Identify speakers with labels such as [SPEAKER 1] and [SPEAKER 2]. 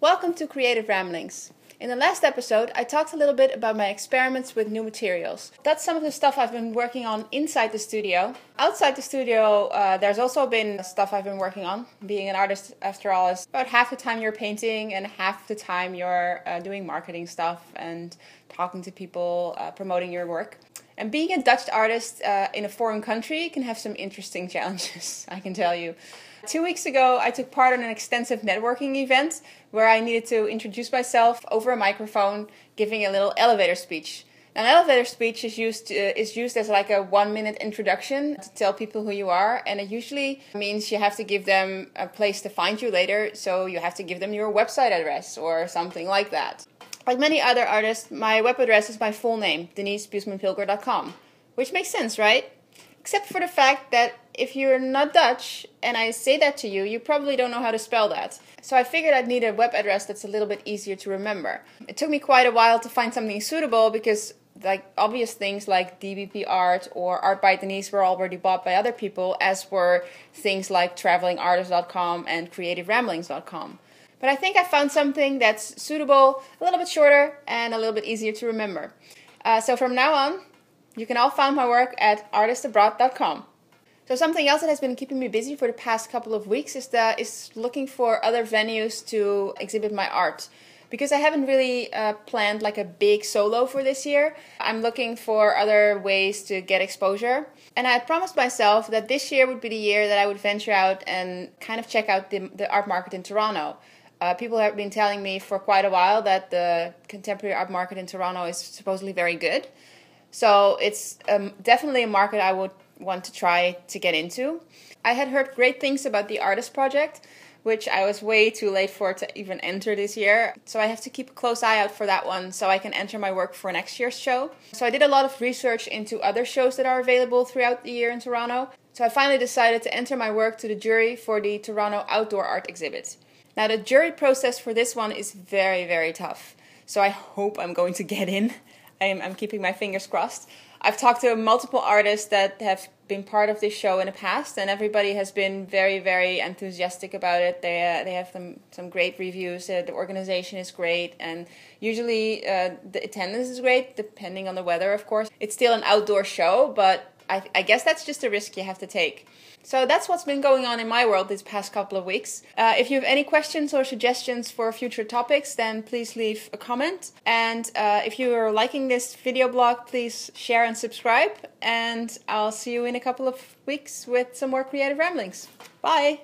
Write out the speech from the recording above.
[SPEAKER 1] Welcome to Creative Ramblings. In the last episode, I talked a little bit about my experiments with new materials. That's some of the stuff I've been working on inside the studio. Outside the studio, uh, there's also been stuff I've been working on. Being an artist, after all, is about half the time you're painting and half the time you're uh, doing marketing stuff and talking to people, uh, promoting your work. And being a Dutch artist uh, in a foreign country can have some interesting challenges, I can tell you. Two weeks ago, I took part in an extensive networking event where I needed to introduce myself over a microphone, giving a little elevator speech. An elevator speech is used uh, is used as like a one minute introduction to tell people who you are, and it usually means you have to give them a place to find you later. So you have to give them your website address or something like that. Like many other artists, my web address is my full name, denisebuismanpilger.com, which makes sense, right? Except for the fact that if you're not Dutch and I say that to you, you probably don't know how to spell that. So I figured I'd need a web address that's a little bit easier to remember. It took me quite a while to find something suitable because like obvious things like DBP Art or Art by Denise were already bought by other people, as were things like travelingartist.com and creativeramblings.com. But I think I found something that's suitable, a little bit shorter, and a little bit easier to remember. Uh, so from now on, you can all find my work at artistabroad.com. So something else that has been keeping me busy for the past couple of weeks is that is looking for other venues to exhibit my art. Because I haven't really uh, planned like a big solo for this year, I'm looking for other ways to get exposure. And I promised myself that this year would be the year that I would venture out and kind of check out the, the art market in Toronto. Uh, people have been telling me for quite a while that the contemporary art market in Toronto is supposedly very good. So it's um, definitely a market I would want to try to get into. I had heard great things about the Artist Project, which I was way too late for to even enter this year. So I have to keep a close eye out for that one so I can enter my work for next year's show. So I did a lot of research into other shows that are available throughout the year in Toronto. So I finally decided to enter my work to the jury for the Toronto Outdoor Art Exhibit. Now, the jury process for this one is very, very tough. So I hope I'm going to get in. I'm, I'm keeping my fingers crossed. I've talked to multiple artists that have been part of this show in the past, and everybody has been very, very enthusiastic about it. They uh, they have some some great reviews. Uh, the organization is great, and usually uh, the attendance is great, depending on the weather, of course. It's still an outdoor show, but I, I guess that's just a risk you have to take. So that's what's been going on in my world these past couple of weeks. Uh, if you have any questions or suggestions for future topics, then please leave a comment. And uh, if you are liking this video blog, please share and subscribe. And I'll see you in a couple of weeks with some more creative ramblings. Bye!